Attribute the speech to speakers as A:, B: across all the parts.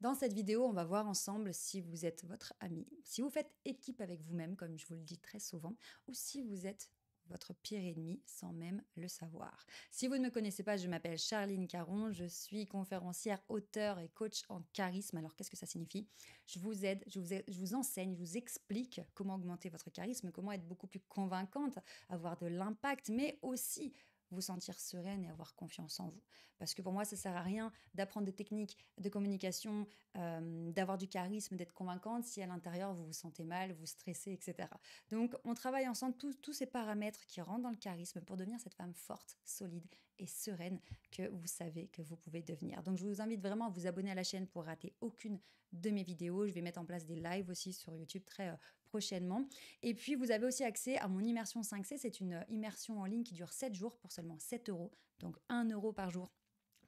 A: Dans cette vidéo, on va voir ensemble si vous êtes votre ami, si vous faites équipe avec vous-même, comme je vous le dis très souvent, ou si vous êtes votre pire ennemi sans même le savoir. Si vous ne me connaissez pas, je m'appelle Charline Caron, je suis conférencière, auteur et coach en charisme. Alors qu'est-ce que ça signifie? Je vous aide, je vous, je vous enseigne, je vous explique comment augmenter votre charisme, comment être beaucoup plus convaincante, avoir de l'impact, mais aussi vous sentir sereine et avoir confiance en vous. Parce que pour moi, ça sert à rien d'apprendre des techniques de communication, euh, d'avoir du charisme, d'être convaincante si à l'intérieur vous vous sentez mal, vous stressez, etc. Donc, on travaille ensemble tous, tous ces paramètres qui rentrent dans le charisme pour devenir cette femme forte, solide et sereine que vous savez que vous pouvez devenir. Donc, je vous invite vraiment à vous abonner à la chaîne pour rater aucune de mes vidéos. Je vais mettre en place des lives aussi sur YouTube très euh, prochainement. Et puis, vous avez aussi accès à mon immersion 5C. C'est une immersion en ligne qui dure 7 jours pour seulement 7 euros, donc 1 euro par jour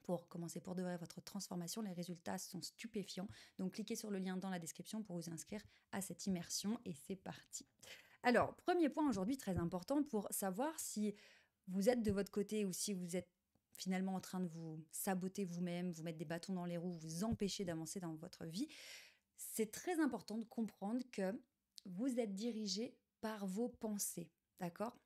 A: pour commencer pour de vrai votre transformation. Les résultats sont stupéfiants. Donc cliquez sur le lien dans la description pour vous inscrire à cette immersion et c'est parti. Alors, premier point aujourd'hui très important pour savoir si vous êtes de votre côté ou si vous êtes finalement en train de vous saboter vous-même, vous mettre des bâtons dans les roues, vous empêcher d'avancer dans votre vie. C'est très important de comprendre que vous êtes dirigé par vos pensées, d'accord?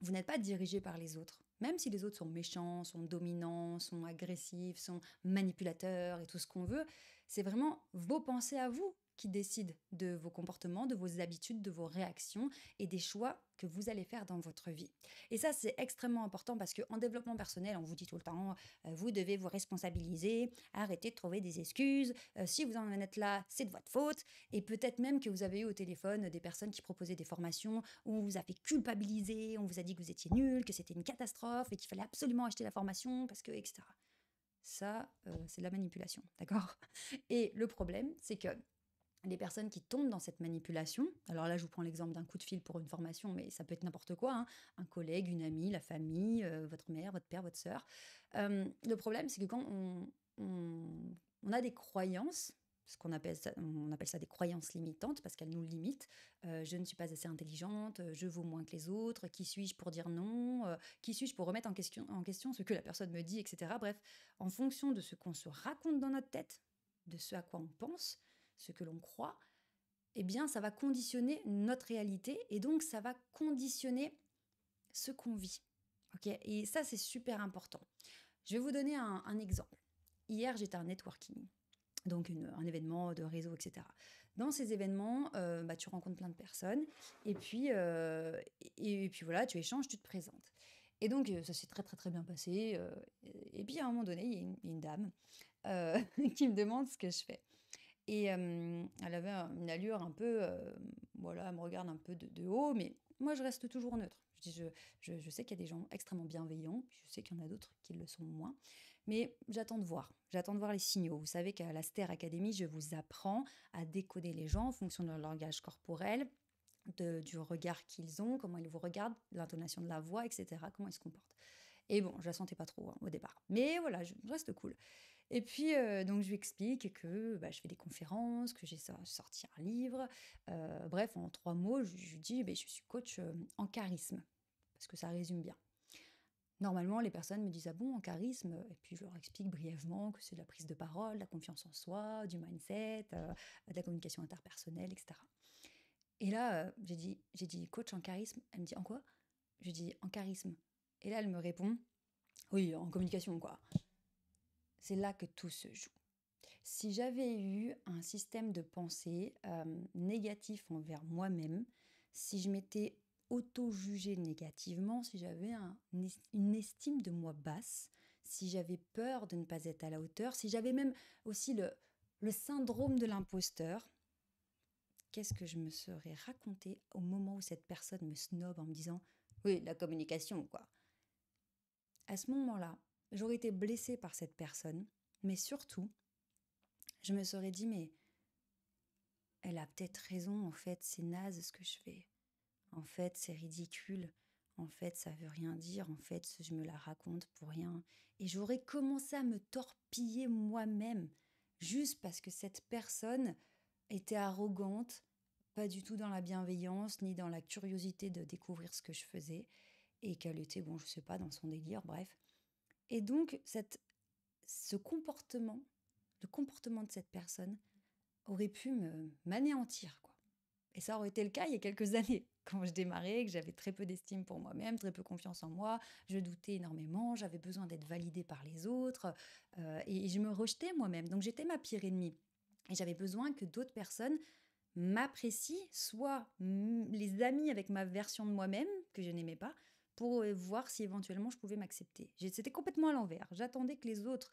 A: Vous n'êtes pas dirigé par les autres. Même si les autres sont méchants, sont dominants, sont agressifs, sont manipulateurs et tout ce qu'on veut, c'est vraiment vos pensées à vous qui décide de vos comportements, de vos habitudes, de vos réactions et des choix que vous allez faire dans votre vie. Et ça, c'est extrêmement important parce qu'en développement personnel, on vous dit tout le temps, euh, vous devez vous responsabiliser, arrêter de trouver des excuses. Euh, si vous en êtes là, c'est de votre faute. Et peut-être même que vous avez eu au téléphone des personnes qui proposaient des formations où on vous a fait culpabiliser, on vous a dit que vous étiez nul, que c'était une catastrophe et qu'il fallait absolument acheter la formation parce que, etc. Ça, euh, c'est de la manipulation, d'accord? Et le problème, c'est que des personnes qui tombent dans cette manipulation. Alors là, je vous prends l'exemple d'un coup de fil pour une formation, mais ça peut être n'importe quoi. Hein. Un collègue, une amie, la famille, euh, votre mère, votre père, votre sœur. Euh, le problème, c'est que quand on, a des croyances, ce qu'on appelle on appelle ça des croyances limitantes parce qu'elles nous limitent. Euh, je ne suis pas assez intelligente, je vaux moins que les autres, qui suis-je pour dire non, qui suis-je pour remettre en question, en question ce que la personne me dit, etc. Bref, en fonction de ce qu'on se raconte dans notre tête, de ce à quoi on pense, ce que l'on croit, eh bien, ça va conditionner notre réalité et donc ça va conditionner ce qu'on vit. Ok? Et ça, c'est super important. Je vais vous donner un, exemple. Hier, j'étais à un networking, donc un événement de réseau, etc. Dans ces événements, euh, bah, tu rencontres plein de personnes et puis, euh, et, puis voilà, tu échanges, tu te présentes. Et donc, ça s'est très, très, très bien passé. Euh, et puis, à un moment donné, il y a une dame qui me demande ce que je fais. Et elle avait une allure un peu, voilà, elle me regarde un peu de, haut, mais moi je reste toujours neutre. Je, dis, je, sais qu'il y a des gens extrêmement bienveillants, je sais qu'il y en a d'autres qui le sont moins, mais j'attends de voir, j'attends de voir les signaux. Vous savez qu'à la Ster Academy, je vous apprends à décoder les gens en fonction de leur langage corporel, de, du regard qu'ils ont, comment ils vous regardent, l'intonation de la voix, etc., comment ils se comportent. Et bon, je la sentais pas trop hein, au départ. Mais voilà, je reste cool. Et puis, euh, donc, je lui explique que bah, je fais des conférences, que j'ai sorti un livre. Euh, bref, en trois mots, je, lui dis bah, je suis coach euh, en charisme. Parce que ça résume bien. Normalement, les personnes me disent Ah bon, en charisme? Et puis je leur explique brièvement que c'est de la prise de parole, de la confiance en soi, du mindset, de la communication interpersonnelle, etc. Et là, j'ai dit, dit coach en charisme? Elle me dit En quoi? Je dis En charisme. Et là, elle me répond Oui, en communication, quoi. C'est là que tout se joue. Si j'avais eu un système de pensée euh, négatif envers moi-même, si je m'étais auto-jugée négativement, si j'avais une estime de moi basse, si j'avais peur de ne pas être à la hauteur, si j'avais même aussi le, le syndrome de l'imposteur, qu'est-ce que je me serais raconté au moment où cette personne me snob en me disant Oui, la communication, quoi à ce moment-là, j'aurais été blessée par cette personne, mais surtout, je me serais dit, mais elle a peut-être raison, en fait, c'est naze ce que je fais. En fait, c'est ridicule. En fait, ça veut rien dire. En fait, je me la raconte pour rien. Et j'aurais commencé à me torpiller moi-même, juste parce que cette personne était arrogante, pas du tout dans la bienveillance, ni dans la curiosité de découvrir ce que je faisais et qu'elle était, bon, je sais pas, dans son délire, bref. Et donc, ce comportement le comportement de cette personne aurait pu me m'anéantir. Et ça aurait été le cas il y a quelques années, quand je démarrais, que j'avais très peu d'estime pour moi-même, très peu confiance en moi, je doutais énormément, j'avais besoin d'être validée par les autres, euh, et je me rejetais moi-même. Donc j'étais ma pire ennemie. Et j'avais besoin que d'autres personnes m'apprécient, soit les amis avec ma version de moi-même, que je n'aimais pas, pour voir si éventuellement je pouvais m'accepter. C'était complètement à l'envers. J'attendais que les autres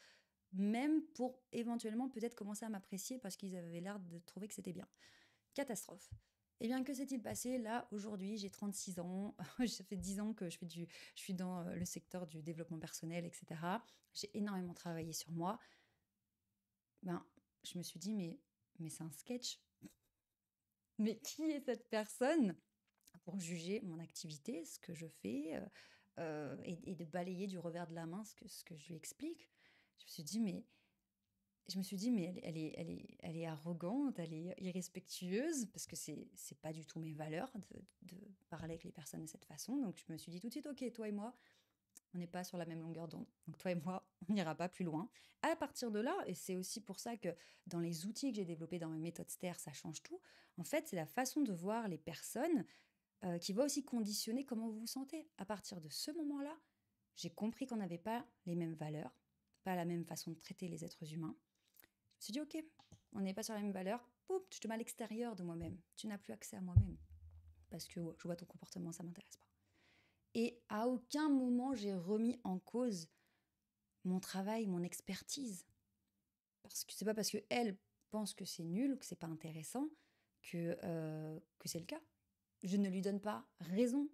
A: même pour éventuellement peut-être commencer à m'apprécier parce qu'ils avaient l'air de trouver que c'était bien. Catastrophe. Eh bien, que s'est-il passé? Là, aujourd'hui, j'ai 36 ans. ça fait 10 ans que je, fais je suis dans euh, le secteur du développement personnel, etc. J'ai énormément travaillé sur moi. Ben, je me suis dit, mais, mais c'est un sketch. Mais qui est cette personne? Pour juger mon activité, ce que je fais, euh, euh, et, de balayer du revers de la main ce que, je lui explique Je me suis dit, mais je me suis dit, mais elle, est, elle, est, elle est arrogante, elle est irrespectueuse, parce que c'est n'est pas du tout mes valeurs de, de, parler avec les personnes de cette façon. Donc je me suis dit tout de suite, ok, toi et moi, on n'est pas sur la même longueur d'onde. Donc toi et moi, on n'ira pas plus loin. À partir de là, et c'est aussi pour ça que dans les outils que j'ai développés dans ma méthode STER, ça change tout. En fait, c'est la façon de voir les personnes euh, qui va aussi conditionner comment vous vous sentez. À partir de ce moment-là, j'ai compris qu'on n'avait pas les mêmes valeurs, pas la même façon de traiter les êtres humains me suis dit, ok, on n'est pas sur la même valeur, Poum, je te mets à l'extérieur de moi-même. Tu n'as plus accès à moi-même. Parce que je vois ton comportement, ça m'intéresse pas. Et à aucun moment j'ai remis en cause mon travail, mon expertise. Parce que c'est pas parce que elle pense que c'est nul, que c'est pas intéressant, que, euh, que c'est le cas. Je ne lui donne pas raison.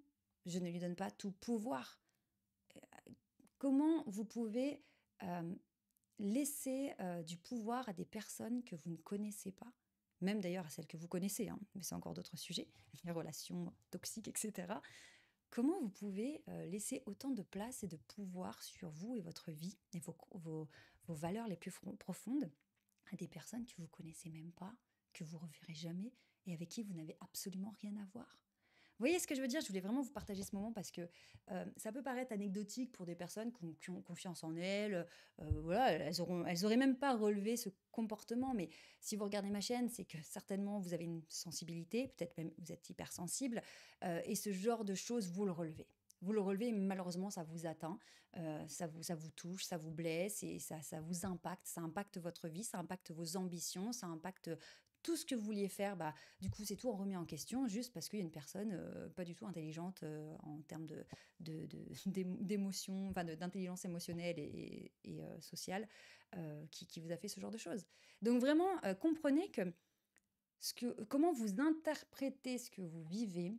A: Je ne lui donne pas tout pouvoir. Euh, comment vous pouvez euh, laisser euh, du pouvoir à des personnes que vous ne connaissez pas, même d'ailleurs à celles que vous connaissez, hein, mais c'est encore d'autres sujets, les relations toxiques, etc. Comment vous pouvez laisser autant de place et de pouvoir sur vous et votre vie et vos valeurs les plus profondes à des personnes que vous connaissez même pas, que vous reverrez jamais? Avec qui vous n'avez absolument rien à voir vous voyez ce que je veux dire? Je voulais vraiment vous partager ce moment parce que euh, ça peut paraître anecdotique pour des personnes qui ont, confiance en elles. Euh, voilà, elles auront, elles même pas relevé ce comportement. Mais si vous regardez ma chaîne, c'est que certainement vous avez une sensibilité, peut-être même vous êtes hypersensible, euh, et ce genre de choses vous le relevez. Vous le relevez, malheureusement, ça vous atteint, ça, vous, touche, ça vous blesse et ça vous impacte. Ça impacte votre vie, ça impacte vos ambitions, ça impacte tout ce que vous vouliez faire, bah, du coup, c'est tout remis en question, juste parce qu'il y a une personne euh, pas du tout intelligente euh, en termes de, enfin d'intelligence émotionnelle et, euh, sociale, qui, qui, vous a fait ce genre de choses. Donc vraiment, comprenez que, ce que comment vous interprétez ce que vous vivez,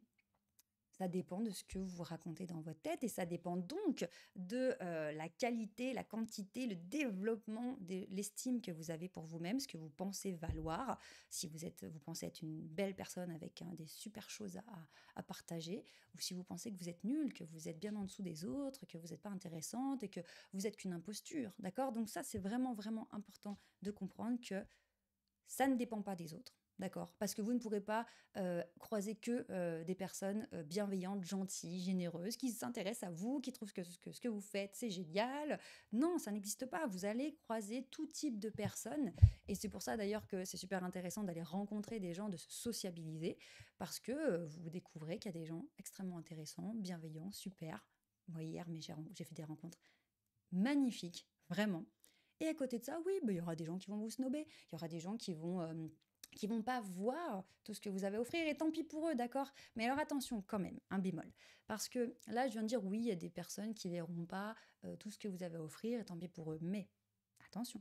A: ça dépend de ce que vous racontez dans votre tête et ça dépend donc de euh, la qualité, la quantité, le développement de l'estime que vous avez pour vous-même, ce que vous pensez valoir. Si vous, êtes, vous pensez être une belle personne avec des super choses à, à, partager, ou si vous pensez que vous êtes nul, que vous êtes bien en dessous des autres, que vous n'êtes pas intéressante et que vous êtes qu'une imposture. D'accord? Donc ça, c'est vraiment, vraiment important de comprendre que ça ne dépend pas des autres D'accord Parce que vous ne pourrez pas euh, croiser que euh, des personnes euh, bienveillantes, gentilles, généreuses, qui s'intéressent à vous, qui trouvent que, ce que vous faites, c'est génial. Non, ça n'existe pas. Vous allez croiser tout type de personnes. Et c'est pour ça d'ailleurs que c'est super intéressant d'aller rencontrer des gens, de se sociabiliser, parce que vous découvrez qu'il y a des gens extrêmement intéressants, bienveillants, super. Moi, hier, j'ai fait des rencontres magnifiques, vraiment. Et à côté de ça, oui, bah, il y aura des gens qui vont vous snober, il y aura des gens qui vont qui vont pas voir tout ce que vous avez à offrir et tant pis pour eux, d'accord? Mais alors attention quand même, un bémol. Parce que là, je viens de dire oui, il y a des personnes qui verront pas euh, tout ce que vous avez à offrir et tant pis pour eux. Mais attention,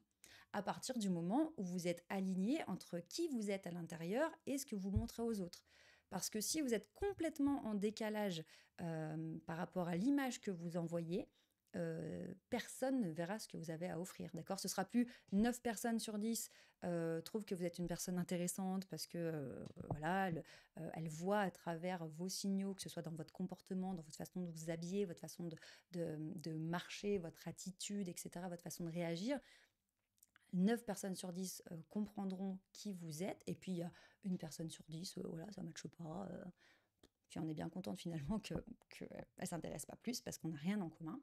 A: à partir du moment où vous êtes aligné entre qui vous êtes à l'intérieur et ce que vous montrez aux autres. Parce que si vous êtes complètement en décalage euh, par rapport à l'image que vous envoyez, euh, personne ne verra ce que vous avez à offrir. D'accord? Ce sera plus 9 personnes sur 10 euh, trouvent que vous êtes une personne intéressante parce que euh, voilà, elle, voit à travers vos signaux, que ce soit dans votre comportement, dans votre façon de vous habiller, votre façon de, de, marcher, votre attitude, etc., votre façon de réagir. 9 personnes sur 10 comprendront qui vous êtes, et puis il y a une personne sur 10, voilà, ça ne matche pas. puis on est bien contente finalement qu'elle que, ne s'intéresse pas plus parce qu'on n'a rien en commun.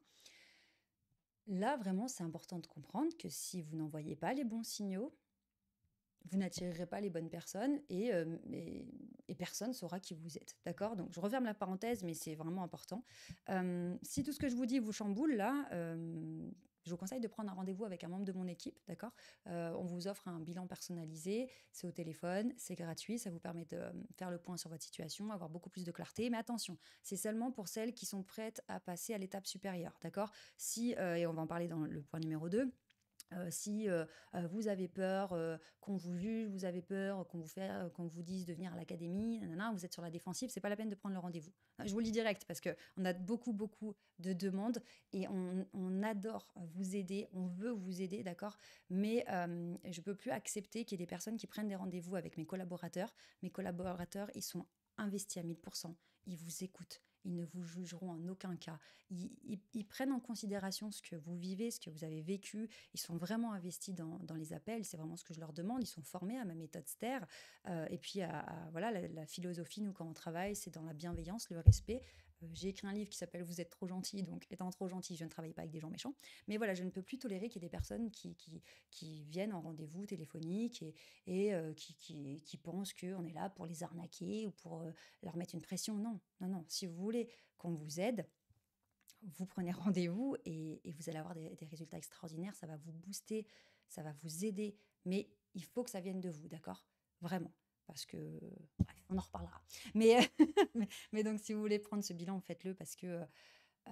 A: Là, vraiment, c'est important de comprendre que si vous n'envoyez pas les bons signaux, vous n'attirerez pas les bonnes personnes et, euh, personne saura qui vous êtes. D'accord? Donc, je referme la parenthèse, mais c'est vraiment important. Euh, si tout ce que je vous dis vous chamboule, là, euh, je vous conseille de prendre un rendez-vous avec un membre de mon équipe, d'accord? Euh, On vous offre un bilan personnalisé, c'est au téléphone, c'est gratuit, ça vous permet de euh, faire le point sur votre situation, avoir beaucoup plus de clarté. Mais attention, c'est seulement pour celles qui sont prêtes à passer à l'étape supérieure, d'accord? Si, euh, et on va en parler dans le point numéro 2, euh, si euh, euh, vous avez peur qu'on vous juge, vous avez peur qu'on vous, qu'on vous dise de venir à l'académie, nanana, vous êtes sur la défensive, c'est pas la peine de prendre le rendez-vous. Je vous le dis direct parce que on a beaucoup beaucoup de demandes et on, on adore vous aider, on veut vous aider, d'accord? Mais je peux plus accepter qu'il y ait des personnes qui prennent des rendez-vous avec mes collaborateurs. Mes collaborateurs, ils sont investis à 1000%, ils vous écoutent, ils ne vous jugeront en aucun cas. Ils, prennent en considération ce que vous vivez, ce que vous avez vécu. Ils sont vraiment investis dans, les appels. C'est vraiment ce que je leur demande. Ils sont formés à ma méthode STER. Euh, et puis, à, voilà, la philosophie, nous, quand on travaille, c'est dans la bienveillance, le respect. Euh, J'ai écrit un livre qui s'appelle Vous êtes trop gentil. Donc, étant trop gentil, je ne travaille pas avec des gens méchants. Mais voilà, je ne peux plus tolérer qu'il y ait des personnes qui, qui, viennent en rendez-vous téléphonique et, et euh, qui, qui, qui pensent qu'on est là pour les arnaquer ou pour euh, leur mettre une pression. Non, non, non. Si vous voulez qu'on vous aide, vous prenez rendez-vous et, et vous allez avoir des résultats extraordinaires. Ça va vous booster, ça va vous aider. Mais il faut que ça vienne de vous, d'accord? Vraiment. Parce que, bref, on en reparlera. Mais, mais, donc, si vous voulez prendre ce bilan, faites-le parce que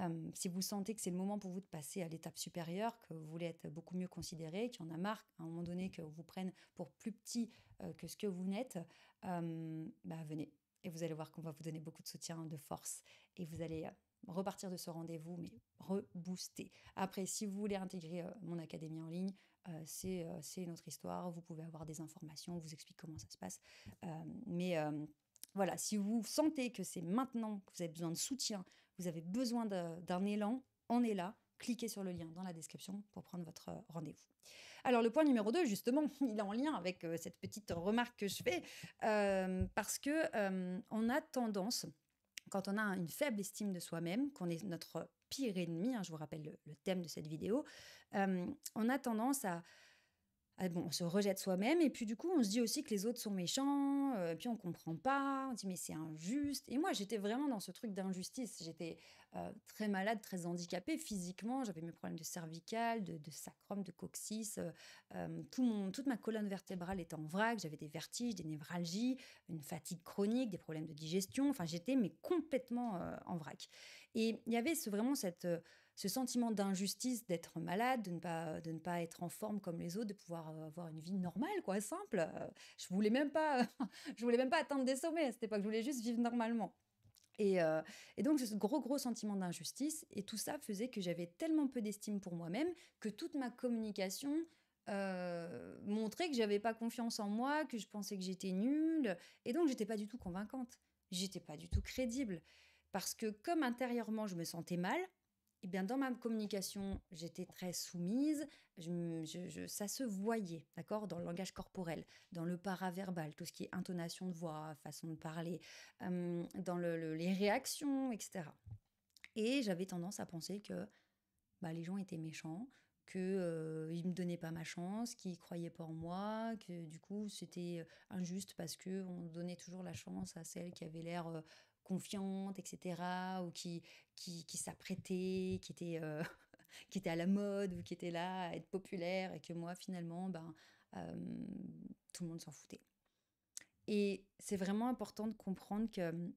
A: euh, si vous sentez que c'est le moment pour vous de passer à l'étape supérieure, que vous voulez être beaucoup mieux considéré, qu'il y en a marre à un moment donné que vous prennent pour plus petit euh, que ce que vous n'êtes, euh, bah venez. Et vous allez voir qu'on va vous donner beaucoup de soutien, de force. Et vous allez repartir de ce rendez-vous, mais rebooster. Après, si vous voulez intégrer mon académie en ligne, euh, c'est euh, autre histoire. Vous pouvez avoir des informations, on vous explique comment ça se passe. Euh, mais euh, voilà, si vous sentez que c'est maintenant que vous avez besoin de soutien, vous avez besoin d'un élan, on est là. Cliquez sur le lien dans la description pour prendre votre rendez-vous. Alors le point numéro 2, justement, il est en lien avec cette petite remarque que je fais, parce que on a tendance, quand on a une faible estime de soi-même, qu'on est notre pire ennemi, hein, je vous rappelle le, thème de cette vidéo, euh, on a tendance à, à- bon, on se rejette soi-même et puis du coup on se dit aussi que les autres sont méchants, euh, puis on comprend pas, on dit mais c'est injuste. Et moi j'étais vraiment dans ce truc d'injustice, j'étais euh, très malade, très handicapée physiquement, j'avais mes problèmes de cervical, de, sacrum, de coccyx, euh, tout mon, toute ma colonne vertébrale était en vrac, j'avais des vertiges, des névralgies, une fatigue chronique, des problèmes de digestion, enfin j'étais mais complètement en vrac. Et il y avait vraiment cette, ce sentiment d'injustice d'être malade, de ne, pas, de ne pas être en forme comme les autres, de pouvoir euh, avoir une vie normale, quoi, simple. Euh, je voulais même pas, je voulais même pas atteindre des sommets à cette époque, je voulais juste vivre normalement. Et, euh, et donc, ce gros, gros sentiment d'injustice, et tout ça faisait que j'avais tellement peu d'estime pour moi-même que toute ma communication montrait que j'avais pas confiance en moi, que je pensais que j'étais nulle, et donc j'étais pas du tout convaincante, j'étais pas du tout crédible, parce que comme intérieurement je me sentais mal, et bien dans ma communication j'étais très soumise, ça se voyait, d'accord, dans le langage corporel, dans le paraverbal, tout ce qui est intonation de voix, façon de parler, euh, dans le- le- les réactions, etc. Et j'avais tendance à penser que bah, les gens étaient méchants, que euh, ils me donnaient pas ma chance, qu'ils croyaient pas en moi, que du coup c'était euh, injuste parce que on donnait toujours la chance à celles qui avaient l'air confiantes, etc. ou qui qui, qui s'apprêtaient, qui étaient euh, qui étaient à la mode ou qui étaient là à être populaires et que moi finalement ben euh, tout le monde s'en foutait. Et c'est vraiment important de comprendre que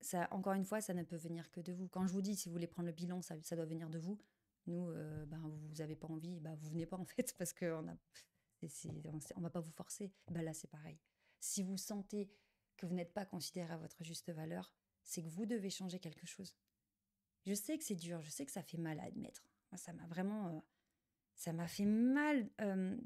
A: ça, encore une fois, ça ne peut venir que de vous. Quand je vous dis, si vous voulez prendre le bilan, ça, ça doit venir de vous. Nous, euh, ben, vous n'avez pas envie, ben, vous venez pas en fait, parce qu'on on ne va pas vous forcer. Ben, là, c'est pareil. Si vous sentez que vous n'êtes pas considéré à votre juste valeur, c'est que vous devez changer quelque chose. Je sais que c'est dur, je sais que ça fait mal à admettre. Ça m'a vraiment... euh, ça m'a fait mal euh,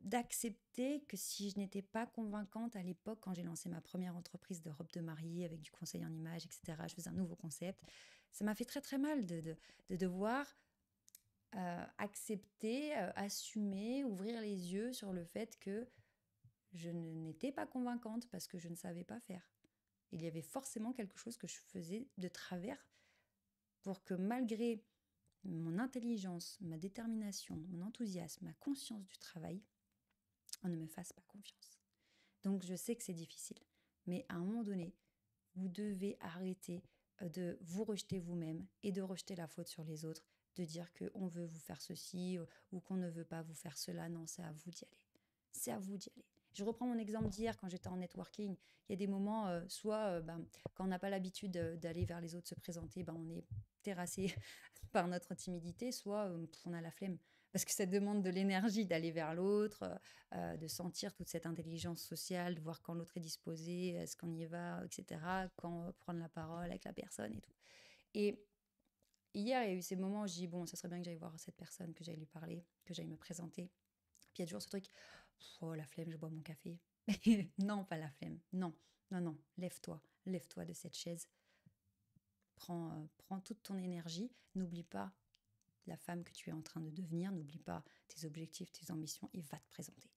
A: d'accepter que si je n'étais pas convaincante à l'époque, quand j'ai lancé ma première entreprise de robe de mariée avec du conseil en images, etc., je faisais un nouveau concept, ça m'a fait très très mal de, de, de devoir euh, accepter, assumer, ouvrir les yeux sur le fait que je n'étais pas convaincante parce que je ne savais pas faire. Il y avait forcément quelque chose que je faisais de travers pour que malgré mon intelligence, ma détermination, mon enthousiasme, ma conscience du travail, on ne me fasse pas confiance. Donc je sais que c'est difficile, mais à un moment donné, vous devez arrêter euh, de vous rejeter vous-même et de rejeter la faute sur les autres, de dire qu'on veut vous faire ceci euh, ou qu'on ne veut pas vous faire cela. Non, c'est à vous d'y aller. C'est à vous d'y aller. Je reprends mon exemple d'hier quand j'étais en networking. Il y a des moments, euh, soit ben, quand on n'a pas l'habitude d'aller vers les autres se présenter, ben, on est terrassé par notre timidité, soit on a la flemme parce que ça demande de l'énergie d'aller vers l'autre, euh, euh, de sentir toute cette intelligence sociale, de voir quand l'autre est disposé, est-ce qu'on y va, etc., quand prendre la parole avec la personne et tout. Et hier, il y a eu ces moments où je dis, bon, ça serait bien que j'aille voir cette personne, que j'aille lui parler, que j'aille me présenter. Puis il y a toujours ce truc, oh la flemme, je bois mon café. non, pas la flemme, non, non, non, lève-toi, lève-toi de cette chaise. Prends, euh, prends toute ton énergie, n'oublie pas la femme que tu es en train de devenir. N'oublie pas tes objectifs, tes ambitions et va te présenter.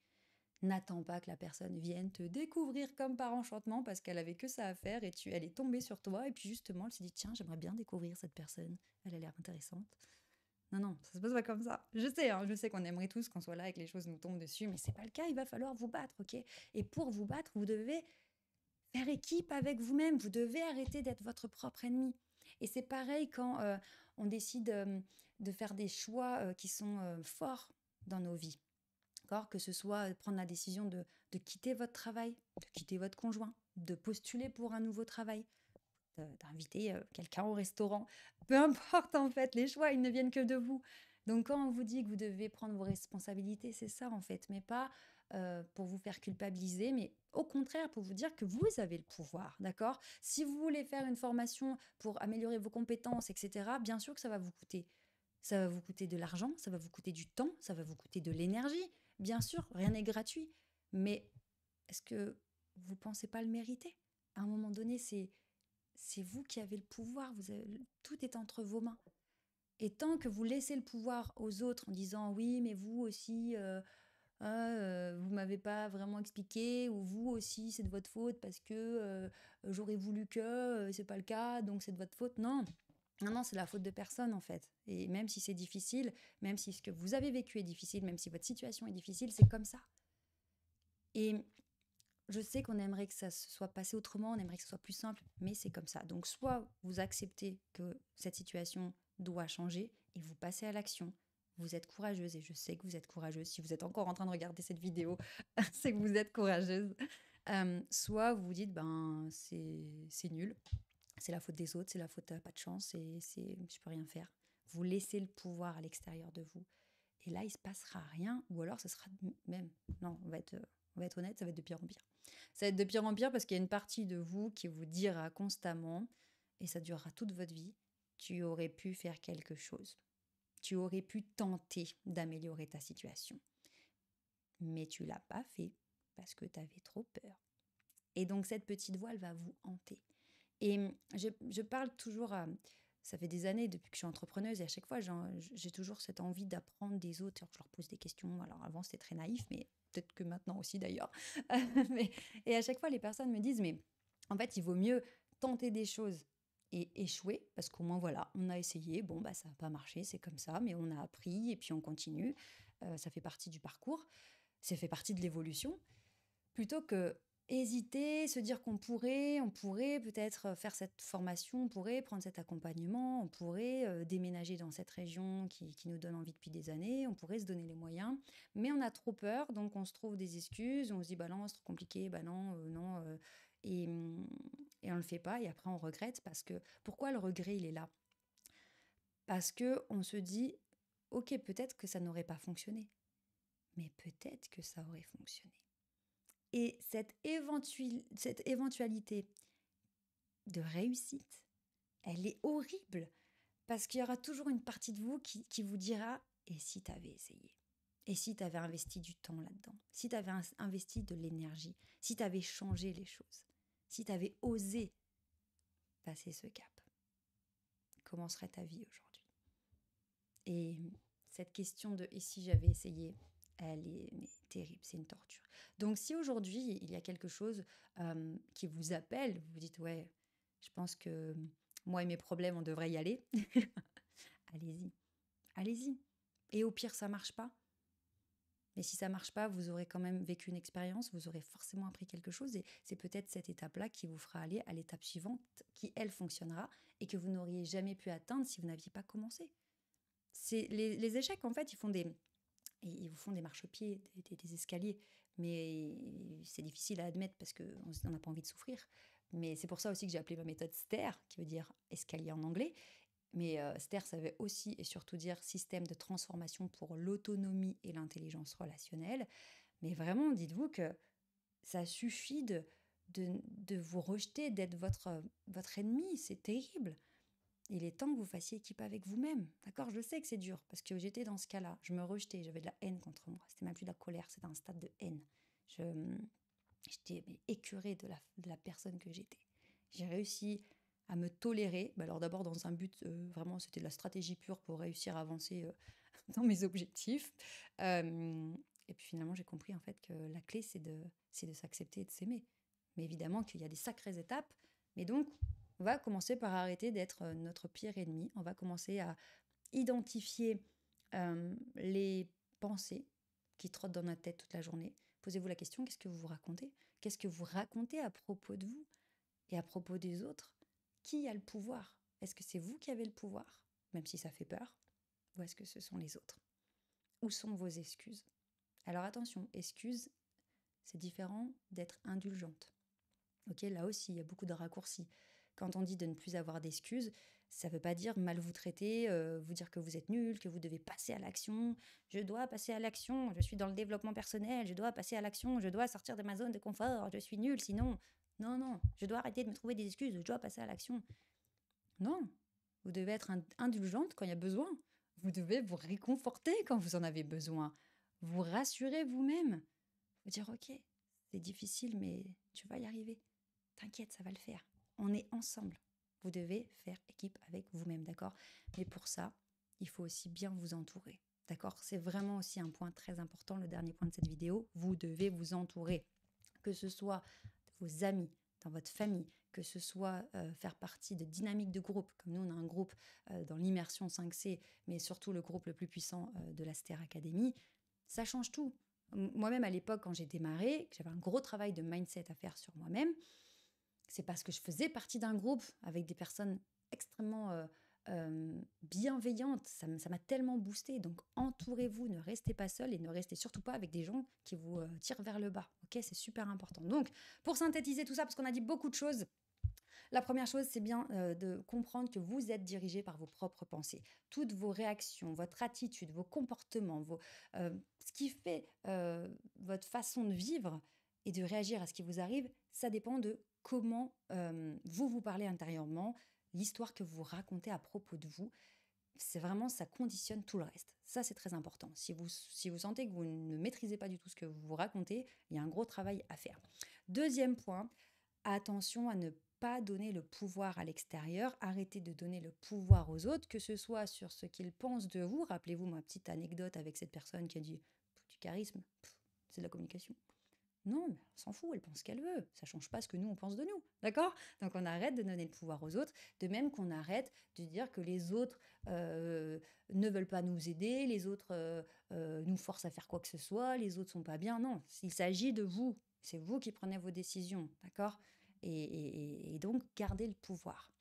A: N'attends pas que la personne vienne te découvrir comme par enchantement parce qu'elle avait que ça à faire et tu, elle est tombée sur toi et puis justement elle s'est dit tiens j'aimerais bien découvrir cette personne, elle a l'air intéressante. Non non, ça se passe pas comme ça. Je sais, hein, je sais qu'on aimerait tous qu'on soit là et que les choses nous tombent dessus, mais c'est pas le cas. Il va falloir vous battre, ok? Et pour vous battre, vous devez faire équipe avec vous-même. Vous devez arrêter d'être votre propre ennemi. Et c'est pareil quand euh, on décide euh, de faire des choix euh, qui sont forts dans nos vies. Que ce soit prendre la décision de, quitter votre travail, de quitter votre conjoint, de postuler pour un nouveau travail, d'inviter quelqu'un au restaurant. Peu importe en fait, les choix, ils ne viennent que de vous. Donc quand on vous dit que vous devez prendre vos responsabilités, c'est ça en fait, mais pas pour vous faire culpabiliser, mais au contraire pour vous dire que vous avez le pouvoir, d'accord? Si vous voulez faire une formation pour améliorer vos compétences, etc., bien sûr que ça va vous coûter. Ça va vous coûter de l'argent, ça va vous coûter du temps, ça va vous coûter de l'énergie. Bien sûr, rien n'est gratuit, mais est-ce que vous pensez pas le mériter? À un moment donné, c'est c'est vous qui avez le pouvoir, tout est entre vos mains. Et tant que vous laissez le pouvoir aux autres en disant oui, mais vous aussi, euh, ah, euh, vous m'avez pas vraiment expliqué, ou vous aussi, c'est de votre faute parce que euh, j'aurais voulu que, euh, c'est pas le cas, donc c'est de votre faute. Non, non, non, c'est la faute de personne en fait. Et même si c'est difficile, même si ce que vous avez vécu est difficile, même si votre situation est difficile, c'est comme ça. Et je sais qu'on aimerait que ça se soit passé autrement, on aimerait que ce soit plus simple, mais c'est comme ça. Donc soit vous acceptez que cette situation doit changer et vous passez à l'action, vous êtes courageuse et je sais que vous êtes courageuse. Si vous êtes encore en train de regarder cette vidéo, c'est que vous êtes courageuse. Euh, soit vous vous dites, ben c'est nul, c'est la faute des autres, c'est la faute, pas de chance, et c'est je peux rien faire. Vous laissez le pouvoir à l'extérieur de vous. Et là, il se passera rien, ou alors ce sera même, non, être, on va être honnête, ça va être de pire en pire. Ça va être de pire en pire parce qu'il y a une partie de vous qui vous dira constamment, et ça durera toute votre vie, tu aurais pu faire quelque chose tu aurais pu tenter d'améliorer ta situation. Mais tu l'as pas fait parce que tu avais trop peur. Et donc cette petite voix, elle va vous hanter. Et je, parle toujours, ça fait des années depuis que je suis entrepreneuse, et à chaque fois, j'ai toujours cette envie d'apprendre des autres. je leur pose des questions. Alors avant, c'était très naïf, mais peut-être que maintenant aussi d'ailleurs. et à chaque fois, les personnes me disent, mais en fait, il vaut mieux tenter des choses et échouer, parce qu'au moins voilà, on a essayé, bon bah ça n'a pas marché, c'est comme ça, mais on a appris et puis on continue. Euh, ça fait partie du parcours, ça fait partie de l'évolution. Plutôt que hésiter, se dire qu'on pourrait, on pourrait peut-être faire cette formation, on pourrait prendre cet accompagnement, on pourrait euh, déménager dans cette région qui, nous donne envie depuis des années, on pourrait se donner les moyens, mais on a trop peur, donc on se trouve des excuses, on se dit bah non, c'est trop compliqué, bah non, euh, non, et, mmh, et on le fait pas et après on regrette parce que pourquoi le regret il est là? Parce que on se dit OK, peut-être que ça n'aurait pas fonctionné. Mais peut-être que ça aurait fonctionné. Et cette, cette éventualité de réussite, elle est horrible. Parce qu'il y aura toujours une partie de vous qui, qui vous dira et si tu avais essayé? Et si tu avais investi du temps là-dedans, si tu avais investi de l'énergie, si tu avais changé les choses? Si tu avais osé passer ce cap? Comment serait ta vie aujourd'hui? Et cette question de et si j'avais essayé, elle est terrible, c'est une torture. Donc si aujourd'hui il y a quelque chose qui vous appelle, vous vous dites ouais, je pense que moi et mes problèmes, on devrait y aller, allez-y. allez-y. Et au pire, ça marche pas. Mais si ça marche pas, vous aurez quand même vécu une expérience, vous aurez forcément appris quelque chose et c'est peut-être cette étape-là qui vous fera aller à l'étape suivante qui, elle, fonctionnera et que vous n'auriez jamais pu atteindre si vous n'aviez pas commencé. Les, échecs, en fait, ils font des, ils vous font des marchepieds, des, des, escaliers, mais c'est difficile à admettre parce qu'on n'a pas envie de souffrir. Mais c'est pour ça aussi que j'ai appelé ma méthode STER, qui veut dire escalier en anglais. Mais euh, STER, ça veut aussi et surtout dire système de transformation pour l'autonomie et l'intelligence relationnelle. Mais vraiment, dites-vous que ça suffit de, de, vous rejeter, d'être votre, votre ennemi. C'est terrible. Il est temps que vous fassiez équipe avec vous-même. D'accord? Je sais que c'est dur parce que j'étais dans ce cas-là. Je me rejetais, j'avais de la haine contre moi. C'était même plus de la colère, c'était un stade de haine. Je, j'étais écurée de la, de la personne que j'étais. J'ai réussi à me tolérer. Bah, alors d'abord dans un but, euh, vraiment c'était de la stratégie pure pour réussir à avancer euh, dans mes objectifs. et puis finalement j'ai compris en fait que la clé c'est de, c'est de s'accepter et de s'aimer. Mais évidemment qu'il y a des sacrées étapes. Mais donc on va commencer par arrêter d'être euh, notre pire ennemi. On va commencer à identifier les pensées qui trottent dans notre tête toute la journée. Posez-vous la question, qu'est-ce que vous vous racontez? Qu'est-ce que vous racontez à propos de vous et à propos des autres? Qui a le pouvoir? Est-ce que c'est vous qui avez le pouvoir, même si ça fait peur Ou est-ce que ce sont les autres? Où sont vos excuses? Alors attention, excuse, c'est différent d'être indulgente. Là aussi, il y a beaucoup de raccourcis. Quand on dit de ne plus avoir d'excuses, ça ne veut pas dire mal vous traiter, euh, vous dire que vous êtes nul, que vous devez passer à l'action. Je dois passer à l'action, je suis dans le développement personnel, je dois passer à l'action, je dois sortir de ma zone de confort, je suis nul, sinon non, non, je dois arrêter de me trouver des excuses, je dois passer à l'action. Non, vous devez être indulgente quand il y a besoin. Vous devez vous réconforter quand vous en avez besoin. Vous rassurer vous-même. Vous dire, ok, c'est difficile, mais tu vas y arriver. T'inquiète, ça va le faire. On est ensemble. Vous devez faire équipe avec vous-même, d'accord? Mais pour ça, il faut aussi bien vous entourer. D'accord? C'est vraiment aussi un point très important, le dernier point de cette vidéo. Vous devez vous entourer. Que ce soit vos amis, dans votre famille, que ce soit euh, faire partie de dynamiques de groupe, comme nous on a un groupe euh, dans l'immersion 5C, mais surtout le groupe le plus puissant euh, de la Ster Academy, ça change tout. Moi-même à l'époque quand j'ai démarré, j'avais un gros travail de mindset à faire sur moi-même, c'est parce que je faisais partie d'un groupe avec des personnes extrêmement bienveillante. Ça m'a tellement boosté. Donc entourez-vous, ne restez pas seul et ne restez surtout pas avec des gens qui vous tirent vers le bas. Ok, c'est super important. Donc pour synthétiser tout ça, parce qu'on a dit beaucoup de choses. La première chose, c'est bien de comprendre que vous êtes dirigé par vos propres pensées. Toutes vos réactions, votre attitude, vos comportements, ce qui fait votre façon de vivre et de réagir à ce qui vous arrive, ça dépend de comment vous vous parlez intérieurement, l'histoire que vous racontez à propos de vous, c'est vraiment, ça conditionne tout le reste. Ça, c'est très important. Si vous, si vous sentez que vous ne maîtrisez pas du tout ce que vous racontez, il y a un gros travail à faire. Deuxième point, attention à ne pas donner le pouvoir à l'extérieur, arrêtez de donner le pouvoir aux autres, que ce soit sur ce qu'ils pensent de vous. Rappelez-vous ma petite anecdote avec cette personne qui a dit du charisme, c'est de la communication. Non, mais on s'en fout, elle pense qu'elle veut. Ça change pas ce que nous, on pense de nous. D'accord? Donc on arrête de donner le pouvoir aux autres, de même qu'on arrête de dire que les autres euh, ne veulent pas nous aider, les autres euh, euh, nous forcent à faire quoi que ce soit, les autres sont pas bien. Non, il s'agit de vous. C'est vous qui prenez vos décisions. D'accord? Et, et donc, gardez le pouvoir.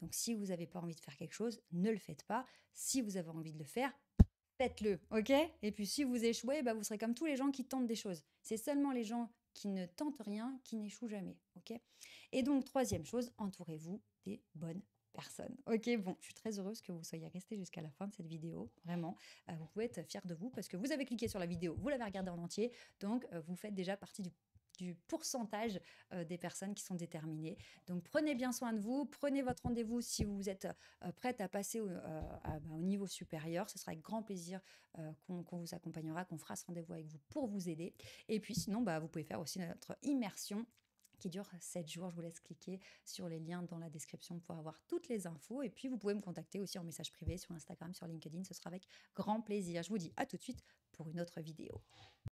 A: Donc si vous n'avez pas envie de faire quelque chose, ne le faites pas. Si vous avez envie de le faire, faites-le, ok? Et puis si vous échouez, bah, vous serez comme tous les gens qui tentent des choses. C'est seulement les gens qui ne tentent rien qui n'échouent jamais, ok? Et donc, troisième chose, entourez-vous des bonnes personnes. Ok, bon, je suis très heureuse que vous soyez resté jusqu'à la fin de cette vidéo. Vraiment, euh, vous pouvez être fier de vous parce que vous avez cliqué sur la vidéo, vous l'avez regardée en entier, donc euh, vous faites déjà partie du du pourcentage euh, des personnes qui sont déterminées. Donc prenez bien soin de vous, prenez votre rendez-vous si vous êtes euh, prête à passer au, euh, bah, au, niveau supérieur. Ce sera avec grand plaisir qu'on vous accompagnera, qu'on fera ce rendez-vous avec vous pour vous aider. Et puis sinon, bah, vous pouvez faire aussi notre immersion qui dure 7 jours. Je vous laisse cliquer sur les liens dans la description pour avoir toutes les infos. Et puis, vous pouvez me contacter aussi en message privé sur Instagram, sur LinkedIn. Ce sera avec grand plaisir. Je vous dis à tout de suite pour une autre vidéo.